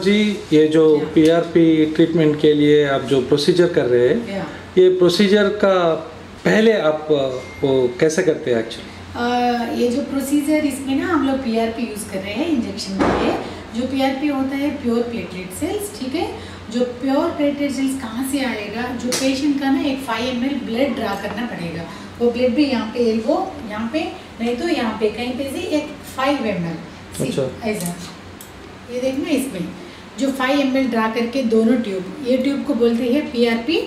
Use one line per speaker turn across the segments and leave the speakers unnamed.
जी ये जो PRP treatment के लिए आप जो प्रोसीजर कर रहे हैं
ये
प्रोसीजर का पहले आप वो कैसे करते हैं एक्चुअली
ये जो प्रोसीजर इसमें ना हम लोग पीआरपी यूज़ कर रहे हैं इंजेक्शन के लिए। जो पीआरपी होता है प्योर प्लेटलेट सेल्स ठीक है? जो प्योर प्लेटलेट सेल्स कहाँ से आएगा? जो पेशेंट का ना एक फाइव एम ब्लड ड्रा करना पड़ेगा। वो ब्लड भी यहाँ पे एल्बो यहाँ पे नहीं तो यहाँ पे कहीं पे से एक फाइव एम
अच्छा।
ऐसा। ये देखना इसमें। जो फाइव एम ड्रा करके दोनों ट्यूब ये ट्यूब को बोलते हैं पीआरपी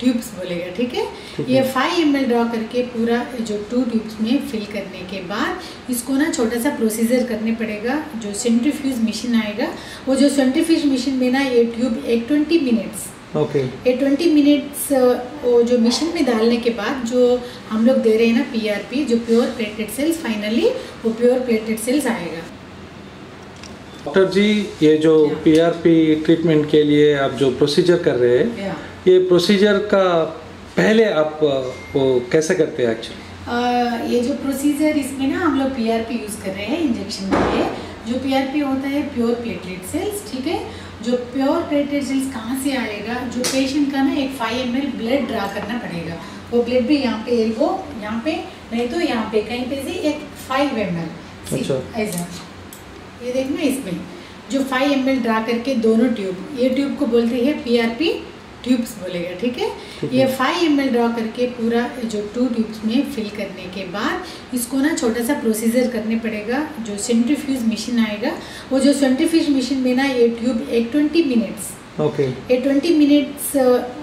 ट्यूब्स बोलेगा ठीक है? ये
है।
फाइव एम ड्रा करके पूरा जो टू ट्यूब्स में फिल करने के बाद इसको ना छोटा सा प्रोसीजर करने पड़ेगा जो सेंट्रीफ्यूज मशीन आएगा। वो जो सेंट्रीफ्यूज मशीन में ना ये ट्यूब एक ट्वेंटी मिनट्स
ओके
ये ट्वेंटी मिनट्स वो जो मशीन में डालने के बाद जो हम लोग दे रहे हैं ना पीआरपी जो प्योर प्लेटेड सेल्स फाइनली वो प्योर प्लेटेड सेल्स आएगा।
डॉक्टर जी ये जो पीआरपी ट्रीटमेंट के लिए आप जो प्रोसीजर कर रहे हैं
ये
प्रोसीजर का पहले आप वो कैसे करते हैं एक्चुअली
ये जो प्रोसीजर इसमें ना हम लोग पीआरपी यूज़ कर रहे हैं इंजेक्शन के लिए। जो पीआरपी होता है प्योर प्लेटलेट सेल्स ठीक है? जो प्योर प्लेटलेट सेल्स कहाँ से आएगा? जो पेशेंट का ना एक फाइव एम ब्लड ड्रा करना पड़ेगा। वो ब्लड भी यहाँ पे एल्बो यहाँ पे नहीं तो यहाँ पे कहीं पे से एक फाइव एम
अच्छा।
ऐसा। ये देखना इसमें। जो फाइव एम ड्रा करके दोनों ट्यूब ये ट्यूब को बोलते हैं पीआरपी ट्यूब्स बोलेगा ठीक है? ये
है।
फाइव एम ड्रा करके पूरा जो टू ट्यूब्स में फिल करने के बाद इसको ना छोटा सा प्रोसीजर करने पड़ेगा जो सेंट्रीफ्यूज मशीन आएगा। वो जो सेंट्रीफ्यूज मशीन में ना ये ट्यूब एक ट्वेंटी मिनट्स
ओके
ये ट्वेंटी मिनट्स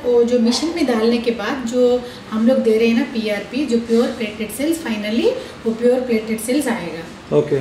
वो जो मशीन में डालने के बाद जो हम लोग दे रहे हैं ना पीआरपी जो प्योर प्लेटेड सेल्स फाइनली वो प्योर प्लेटेड सेल्स आएगा।
ओके